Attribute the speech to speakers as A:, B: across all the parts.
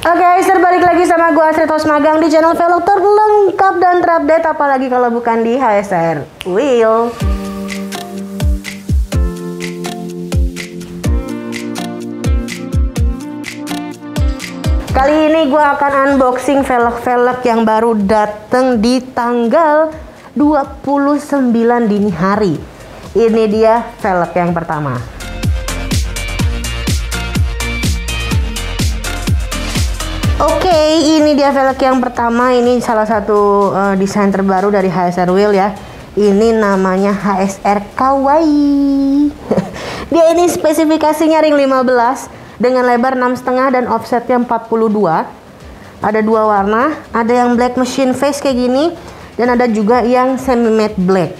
A: Oke, guys, balik lagi sama gue Astrid Host Magang di channel vlog terlengkap dan terupdate apalagi kalau bukan di HSR Wheel. Kali ini gue akan unboxing velg-velg yang baru datang di tanggal 29 dini hari. Ini dia velg yang pertama. Oke, ini dia velg yang pertama. Ini salah satu uh, desain terbaru dari HSR Wheel ya. Ini namanya HSR Kawaii. dia ini spesifikasinya ring 15 dengan lebar 6,5 dan offsetnya 42 ada dua warna ada yang black machine face kayak gini dan ada juga yang semi matte black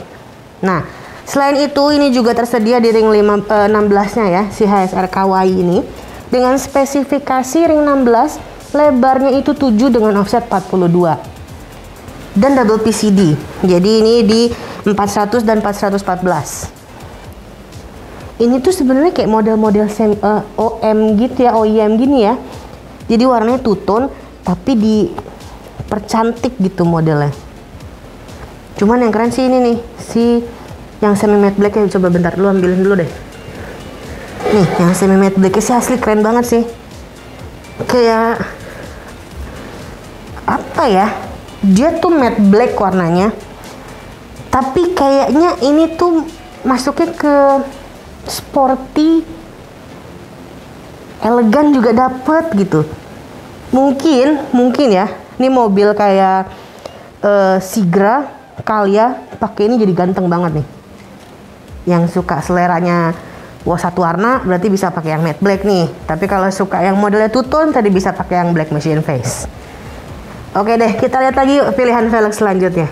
A: nah selain itu ini juga tersedia di ring 5, eh, 16 nya ya si HSR Kawaii ini dengan spesifikasi ring 16 lebarnya itu 7 dengan offset 42 dan double PCD jadi ini di 400 dan 414 ini tuh sebenarnya kayak model-model uh, eh, OM gitu ya OEM gini ya. Jadi warnanya two tone tapi dipercantik gitu modelnya. Cuman yang keren sih ini nih si yang semi matte black ya. Coba bentar dulu ambilin dulu deh. Nih yang semi matte black sih asli keren banget sih. Kayak apa ya? Dia tuh matte black warnanya. Tapi kayaknya ini tuh masuknya ke sporty elegan juga dapet gitu. Mungkin mungkin ya. Ini mobil kayak uh, Sigra Kalia pakai ini jadi ganteng banget nih. Yang suka seleranya wah satu warna berarti bisa pakai yang matte black nih. Tapi kalau suka yang modelnya two tadi bisa pakai yang black machine face oke deh kita lihat lagi pilihan velg selanjutnya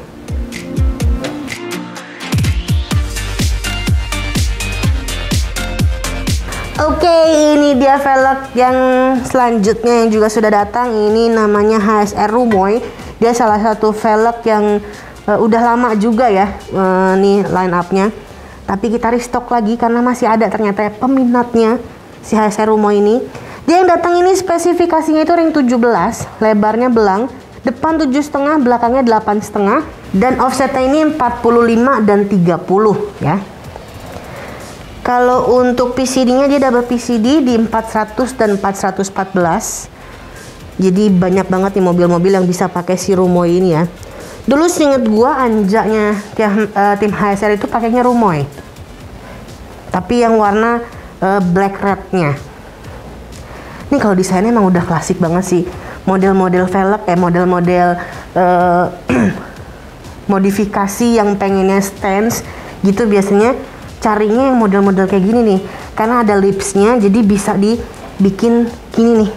A: Oke, ini dia velg yang selanjutnya yang juga sudah datang. Ini namanya HSR Rumoy. Dia salah satu velg yang uh, udah lama juga ya, uh, nih line up-nya. Tapi kita restock lagi karena masih ada ternyata ya peminatnya si HSR Rumoy ini. Dia yang datang ini spesifikasinya itu ring 17, lebarnya belang, depan 7,5, belakangnya 8,5 dan offsetnya ini 45 dan 30 ya. Kalau untuk PCD-nya dia double PCD di 400 dan 414. Jadi banyak banget nih mobil-mobil yang bisa pakai si Rumoy ini ya. Dulu inget gua anjaknya uh, tim HSR itu pakainya Rumoy. Tapi yang warna uh, black red-nya. Ini kalau desainnya emang udah klasik banget sih. Model-model velg eh model-model uh, modifikasi yang pengennya stance gitu biasanya carinya yang model-model kayak gini nih. Karena ada lipsnya jadi bisa dibikin gini nih.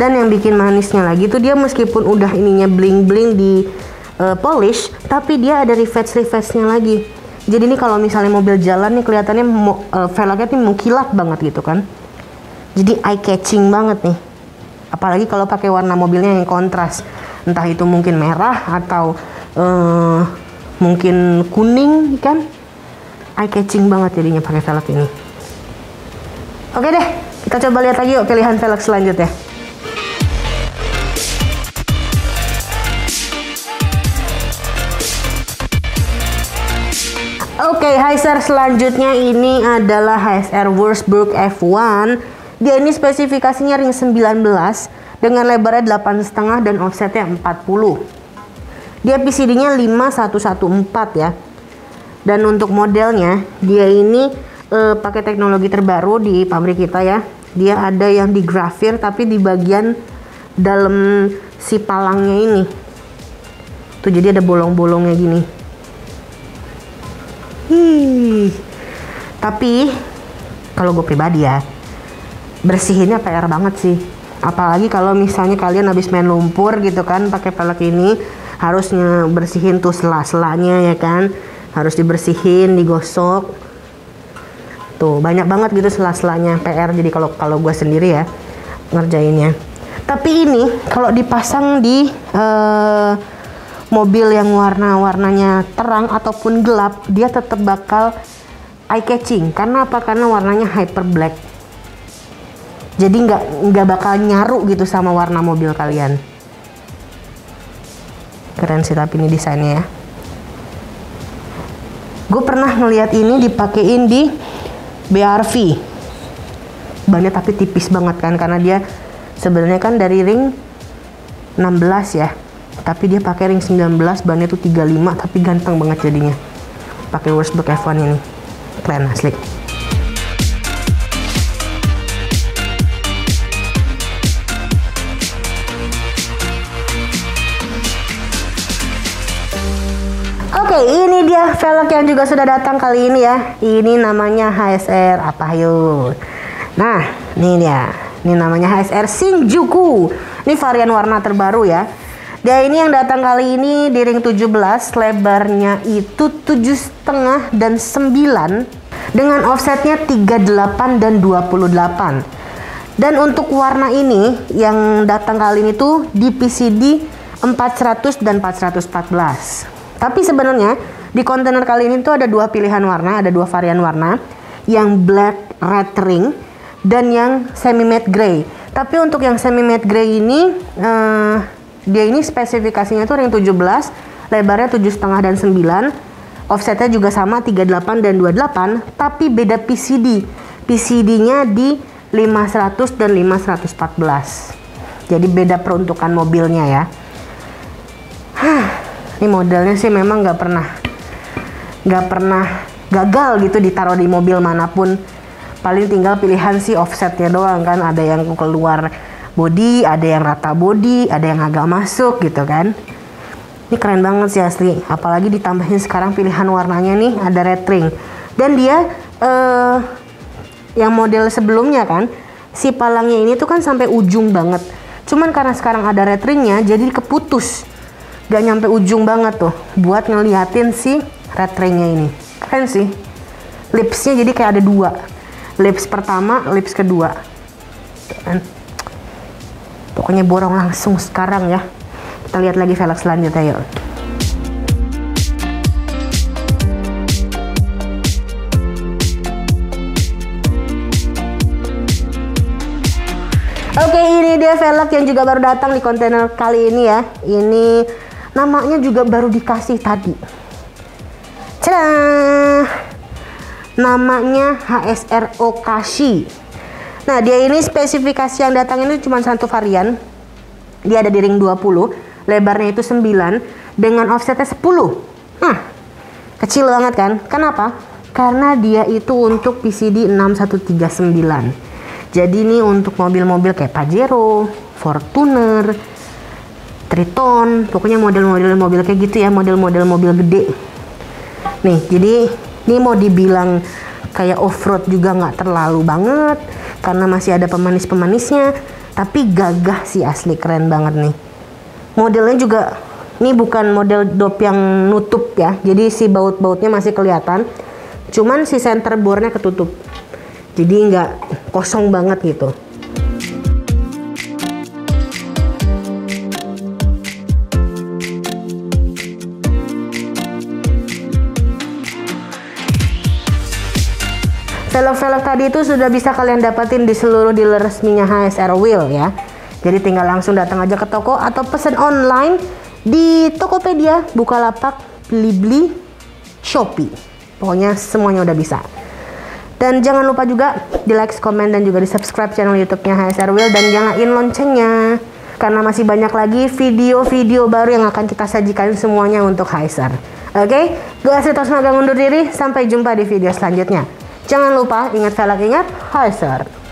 A: Dan yang bikin manisnya lagi tuh dia meskipun udah ininya bling-bling di uh, polish tapi dia ada rivets rivetsnya lagi. Jadi ini kalau misalnya mobil jalan nih kelihatannya uh, velgnya nih mengkilap banget gitu kan. Jadi eye catching banget nih apalagi kalau pakai warna mobilnya yang kontras. Entah itu mungkin merah atau uh, mungkin kuning kan? Eye catching banget jadinya pakai velg ini. Oke deh kita coba lihat lagi yuk pilihan velg selanjutnya. Oke, okay, HSR selanjutnya ini adalah HSR Wurzburg F1. Dia ini spesifikasinya ring 19 dengan lebarnya 8,5 dan offsetnya 40. Dia PCD-nya 5114 ya. Dan untuk modelnya, dia ini uh, pakai teknologi terbaru di pabrik kita ya. Dia ada yang di grafir tapi di bagian dalam si palangnya ini. Tuh jadi ada bolong-bolongnya gini. Hih. Tapi kalau gue pribadi ya, bersihinnya PR banget sih. Apalagi kalau misalnya kalian habis main lumpur gitu kan pakai pelek ini harusnya bersihin tuh sela-selanya ya kan. Harus dibersihin digosok. Tuh banyak banget gitu sela-selanya PR jadi kalau kalau gue sendiri ya ngerjainnya. Tapi ini kalau dipasang di uh, mobil yang warna-warnanya terang ataupun gelap dia tetap bakal eye catching karena apa? Karena warnanya hyper black jadi nggak nggak bakal nyaru gitu sama warna mobil kalian. Keren sih tapi ini desainnya ya. Gue pernah ngeliat ini dipakein di BRV bannya tapi tipis banget kan karena dia sebenarnya kan dari ring 16 ya. Tapi dia pakai ring 19 bannya tuh 35 tapi ganteng banget jadinya. Pakai Wursburg F1 ini. Keren asli Oke, ini dia velg yang juga sudah datang kali ini ya. Ini namanya HSR apa yuk? Nah, ini dia. Ini namanya HSR Shinjuku. Ini varian warna terbaru ya. Dia ini yang datang kali ini di ring 17, lebarnya itu tujuh setengah dan 9 dengan offsetnya 38 dan 28. Dan untuk warna ini yang datang kali ini tuh di PCD 400 dan 414. Tapi sebenarnya di kontainer kali ini tuh ada dua pilihan warna, ada dua varian warna, yang black red ring dan yang semi matte gray. Tapi untuk yang semi matte gray ini uh, dia ini spesifikasinya tuh ring 17, lebarnya setengah dan 9, offsetnya juga sama 38 dan 28, tapi beda PCD. PCD-nya di 500 dan 514. Jadi beda peruntukan mobilnya ya. Huh ini modelnya sih memang nggak pernah nggak pernah gagal gitu ditaruh di mobil mana pun. Paling tinggal pilihan sih offsetnya doang kan. Ada yang keluar body ada yang rata body ada yang agak masuk gitu kan. Ini keren banget sih asli. Apalagi ditambahin sekarang pilihan warnanya nih ada red ring. Dan dia uh, yang model sebelumnya kan si palangnya ini tuh kan sampai ujung banget. Cuman karena sekarang ada red ringnya jadi keputus gak nyampe ujung banget tuh buat ngeliatin si red ringnya ini. Keren sih. Lipsnya jadi kayak ada dua. Lips pertama lips kedua. Kan pokoknya borong langsung sekarang ya. Kita lihat lagi velg selanjutnya yuk. Oke ini dia velg yang juga baru datang di kontainer kali ini ya. Ini namanya juga baru dikasih tadi. Cadah! namanya HSR Okashi. Nah dia ini spesifikasi yang datang ini cuma satu varian. Dia ada di ring 20 lebarnya itu 9 dengan offsetnya 10 nah kecil banget kan? Kenapa? karena dia itu untuk PCD 6139 jadi ini untuk mobil-mobil kayak Pajero, Fortuner, Triton pokoknya model-model mobil kayak gitu ya model-model mobil gede. Nih jadi ini mau dibilang kayak off-road juga nggak terlalu banget karena masih ada pemanis-pemanisnya tapi gagah sih asli keren banget nih. Modelnya juga ini bukan model dop yang nutup ya jadi si baut-bautnya masih kelihatan cuman si center bornya ketutup. Jadi nggak kosong banget gitu tadi itu sudah bisa kalian dapatin di seluruh dealer resminya HSR Wheel ya. Jadi tinggal langsung datang aja ke toko atau pesen online di Tokopedia, Bukalapak, Blibli, Shopee. Pokoknya semuanya udah bisa. Dan jangan lupa juga di like, komen, dan juga di subscribe channel YouTube-nya HSR Wheel dan nyalain loncengnya. Karena masih banyak lagi video-video baru yang akan kita sajikan semuanya untuk HSR. Oke, okay? gue Asri Tosmaga undur diri. Sampai jumpa di video selanjutnya. Jangan lupa ingat velg ingat Heiser.